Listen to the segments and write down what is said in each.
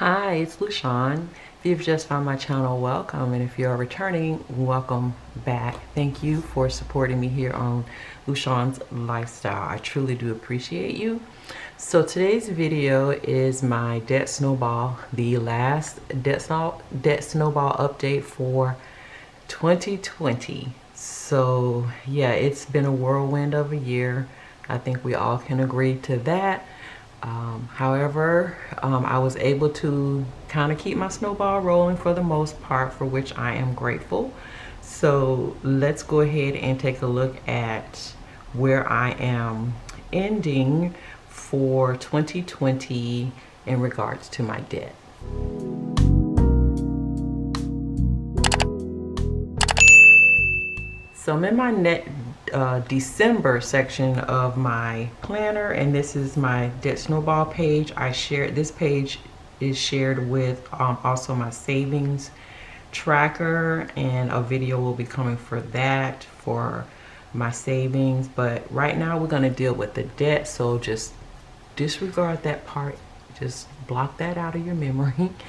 Hi, it's Lushawn. If you've just found my channel, welcome. And if you're returning, welcome back. Thank you for supporting me here on Lushawn's Lifestyle. I truly do appreciate you. So today's video is my debt snowball, the last debt, snow, debt snowball update for 2020. So yeah, it's been a whirlwind of a year. I think we all can agree to that. Um, however, um, I was able to kind of keep my snowball rolling for the most part, for which I am grateful. So let's go ahead and take a look at where I am ending for 2020 in regards to my debt. So I'm in my net uh, December section of my planner and this is my debt snowball page. I shared this page is shared with um, also my savings tracker and a video will be coming for that for my savings. But right now we're going to deal with the debt so just disregard that part. Just block that out of your memory.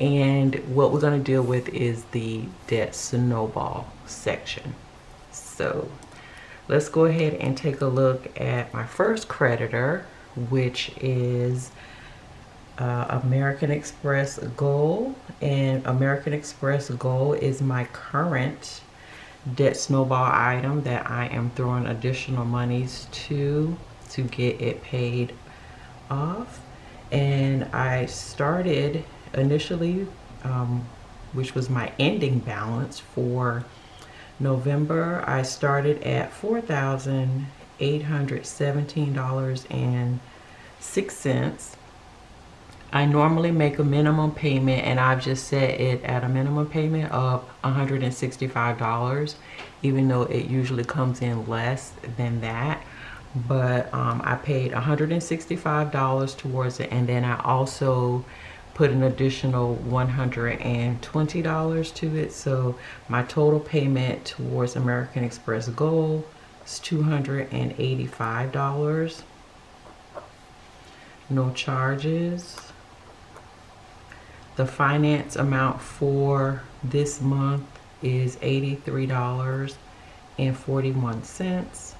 And what we're going to deal with is the debt snowball section. So let's go ahead and take a look at my first creditor, which is uh, American Express Gold. And American Express Gold is my current debt snowball item that I am throwing additional monies to to get it paid off. And I started initially, um, which was my ending balance for November, I started at $4,817.06. I normally make a minimum payment and I've just set it at a minimum payment of $165 even though it usually comes in less than that but um, I paid $165 towards it and then I also put an additional $120 to it. So my total payment towards American Express Gold is $285. No charges. The finance amount for this month is $83.41.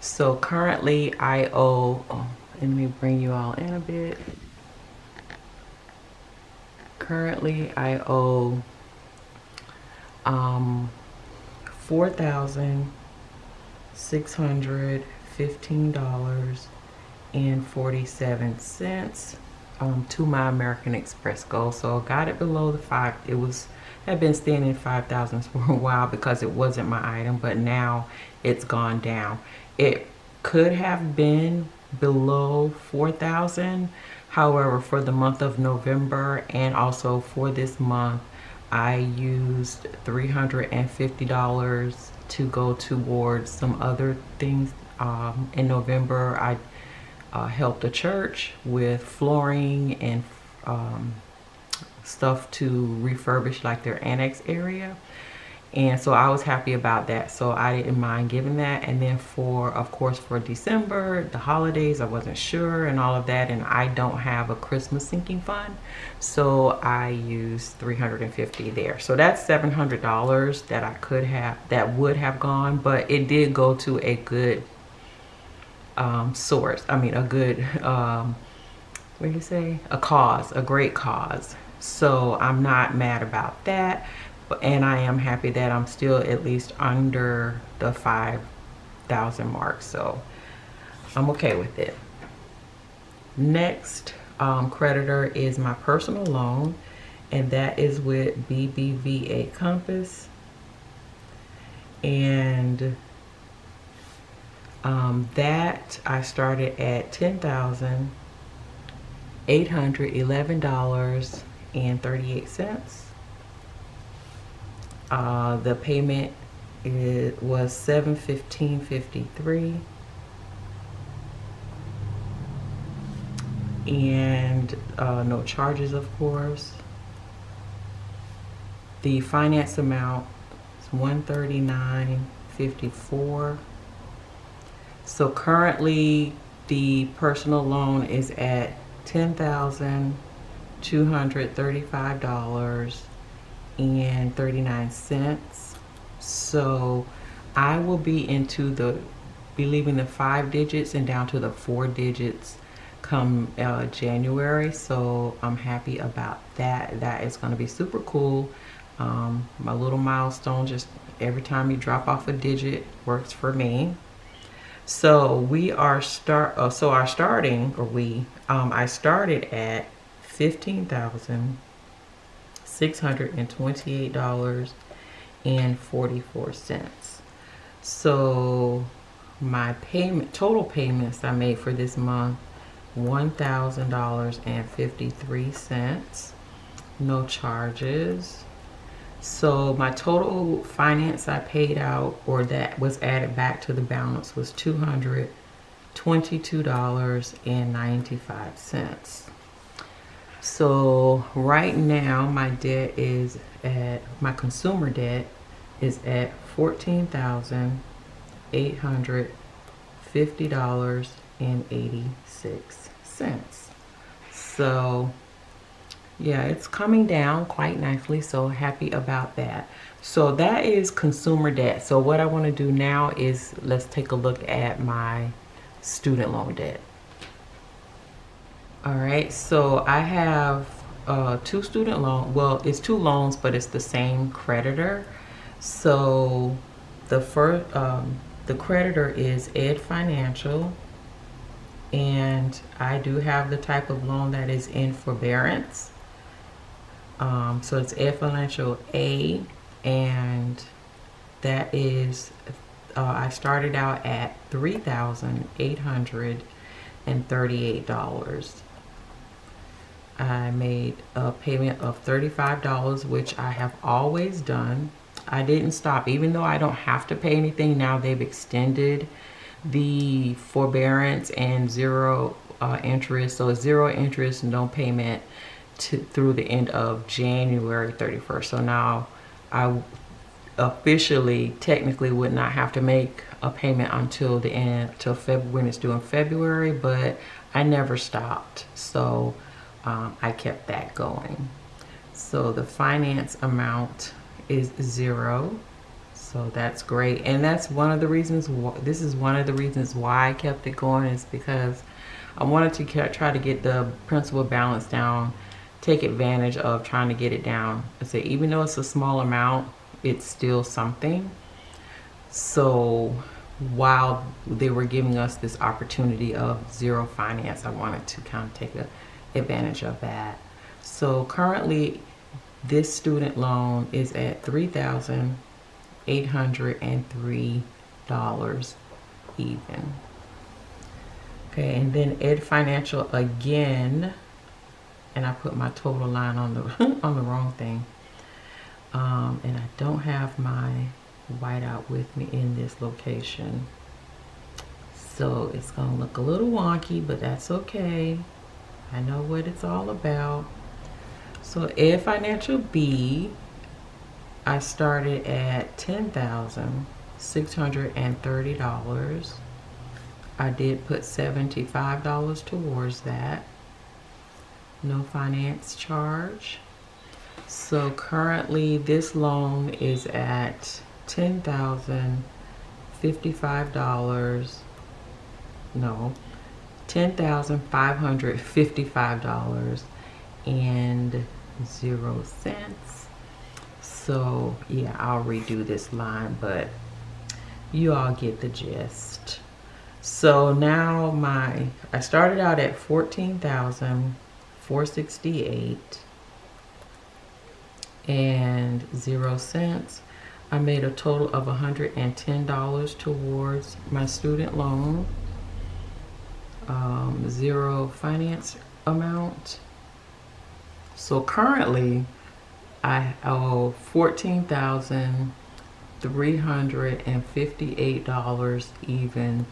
So currently I owe, oh, let me bring you all in a bit currently I owe um, four thousand six hundred fifteen dollars and forty seven cents um, to my American Express Gold. So I got it below the five. It was had been standing five thousands for a while because it wasn't my item, but now it's gone down. It could have been below four thousand However, for the month of November and also for this month, I used $350 to go towards some other things. Um, in November, I uh, helped a church with flooring and um, stuff to refurbish like their annex area and so I was happy about that. So I didn't mind giving that. And then for of course for December the holidays I wasn't sure and all of that. And I don't have a Christmas sinking fund. So I used 350 there. So that's $700 that I could have that would have gone. But it did go to a good um, source. I mean a good um, what do you say? A cause a great cause. So I'm not mad about that and I am happy that I'm still at least under the 5,000 mark. So I'm okay with it. Next um, creditor is my personal loan and that is with BBVA Compass. And um, that I started at $10,811.38. Uh, the payment it was seven fifteen fifty three, and uh, no charges, of course. The finance amount is one thirty nine fifty four. So currently, the personal loan is at ten thousand $235.39. So I will be into the, be leaving the five digits and down to the four digits come uh, January. So I'm happy about that. That is going to be super cool. Um, my little milestone, just every time you drop off a digit works for me. So we are start. Uh, so our starting, or we, um, I started at fifteen thousand six hundred and twenty-eight dollars and forty-four cents. So my payment, total payments I made for this month, one thousand dollars and fifty-three cents. No charges. So my total finance I paid out or that was added back to the balance was $222.95. So right now my debt is at, my consumer debt is at $14,850.86. So yeah it's coming down quite nicely so happy about that. So that is consumer debt. So what I want to do now is let's take a look at my student loan debt all right so I have uh, two student loan well it's two loans but it's the same creditor so the first um, the creditor is Ed Financial and I do have the type of loan that is in forbearance um, so it's Ed Financial A, and that is, uh, I started out at $3,838. I made a payment of $35, which I have always done. I didn't stop, even though I don't have to pay anything now, they've extended the forbearance and zero uh, interest. So zero interest, no payment to, through the end of January 31st. So now I officially, technically would not have to make a payment until the end, till February, when it's due in February, but I never stopped. So um, I kept that going. So the finance amount is zero. So that's great. And that's one of the reasons, this is one of the reasons why I kept it going is because I wanted to try to get the principal balance down take advantage of trying to get it down. I say, even though it's a small amount, it's still something. So while they were giving us this opportunity of zero finance, I wanted to kind of take a, advantage of that. So currently, this student loan is at $3,803 even. Okay, and then Ed Financial again and I put my total line on the on the wrong thing. Um, and I don't have my whiteout with me in this location. So it's gonna look a little wonky, but that's okay. I know what it's all about. So Ed Financial B, I started at $10,630. I did put $75 towards that no finance charge. So currently this loan is at $10,055, no, $10,555 and zero cents. So yeah, I'll redo this line, but you all get the gist. So now my, I started out at 14,000 468 and zero cents. I made a total of $110 towards my student loan. Um, zero finance amount. So currently I owe $14,358 even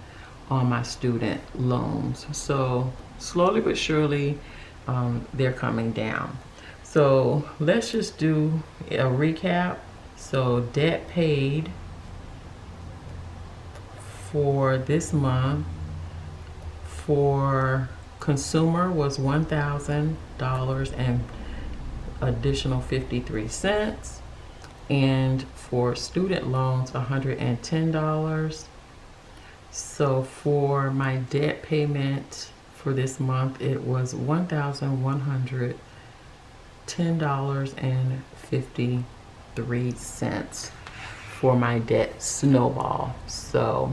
on my student loans. So slowly but surely um, they're coming down. So let's just do a recap. So debt paid for this month for consumer was $1,000 and additional 53 cents. And for student loans, $110. So for my debt payment for this month, it was $1,110.53 for my debt snowball. So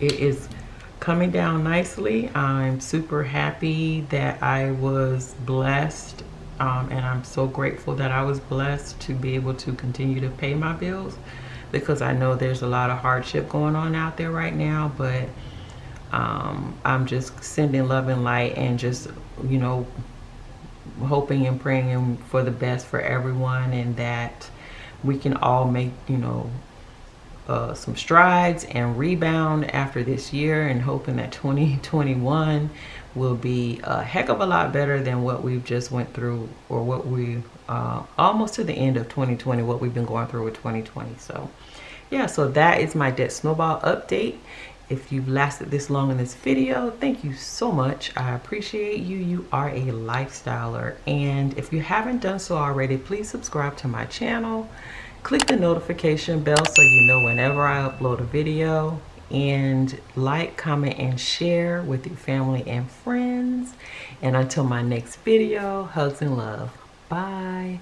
it is coming down nicely. I'm super happy that I was blessed um, and I'm so grateful that I was blessed to be able to continue to pay my bills because I know there's a lot of hardship going on out there right now, but um, I'm just sending love and light and just, you know, hoping and praying for the best for everyone and that we can all make, you know, uh, some strides and rebound after this year and hoping that 2021 will be a heck of a lot better than what we've just went through or what we uh, almost to the end of 2020 what we've been going through with 2020 so yeah so that is my debt snowball update. If you've lasted this long in this video thank you so much. I appreciate you. You are a lifestyler. And if you haven't done so already please subscribe to my channel click the notification bell so you know whenever i upload a video and like, comment, and share with your family and friends. And until my next video, hugs and love. Bye.